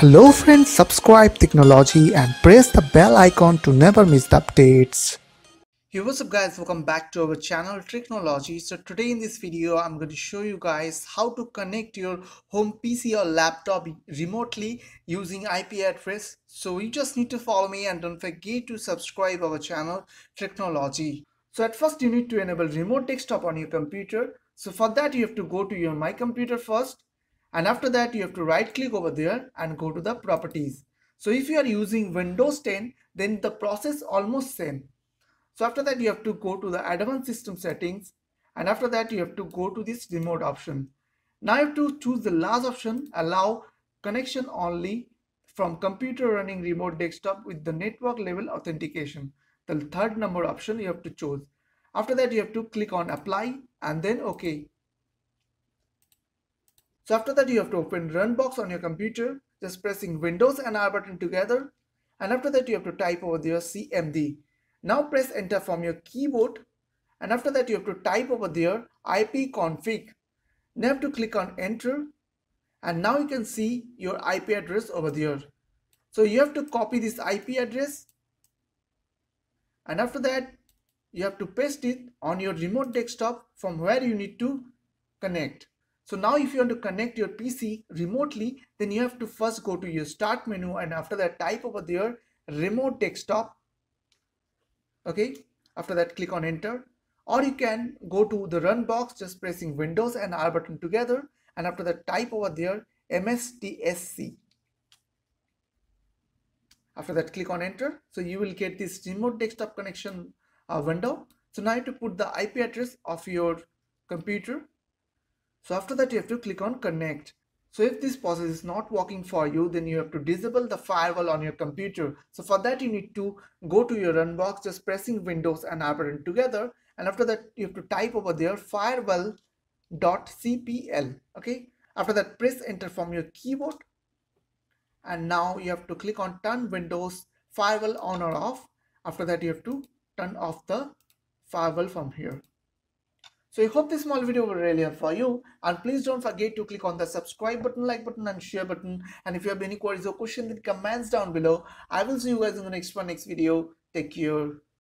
Hello friends, subscribe Tricknology and press the bell icon to never miss the updates. Hey what's up guys welcome back to our channel Tricknology. So today in this video I'm going to show you guys how to connect your home PC or laptop remotely using IP address. So you just need to follow me and don't forget to subscribe our channel Tricknology. So at first you need to enable remote desktop on your computer. So for that you have to go to your my computer first and after that you have to right click over there and go to the properties. So if you are using windows 10 then the process almost same. So after that you have to go to the advanced system settings. And after that you have to go to this remote option. Now you have to choose the last option allow connection only from computer running remote desktop with the network level authentication. The third number option you have to choose. After that you have to click on apply and then okay so after that, you have to open Runbox on your computer, just pressing Windows and R button together. And after that, you have to type over there CMD. Now press enter from your keyboard. And after that, you have to type over there ipconfig. Now you have to click on enter. And now you can see your IP address over there. So you have to copy this IP address. And after that, you have to paste it on your remote desktop from where you need to connect. So now if you want to connect your PC remotely, then you have to first go to your start menu and after that type over there remote desktop. Okay, after that click on enter or you can go to the run box just pressing Windows and R button together and after that type over there MSTSC. After that click on enter. So you will get this remote desktop connection uh, window. So now you have to put the IP address of your computer so after that you have to click on connect. So if this process is not working for you, then you have to disable the firewall on your computer. So for that you need to go to your run box, just pressing Windows and button together. And after that you have to type over there firewall.cpl. Okay. After that press enter from your keyboard. And now you have to click on turn Windows firewall on or off. After that you have to turn off the firewall from here. So I hope this small video will really help for you and please don't forget to click on the subscribe button, like button and share button and if you have any queries or questions in the comments down below, I will see you guys in the next one next video. Take care.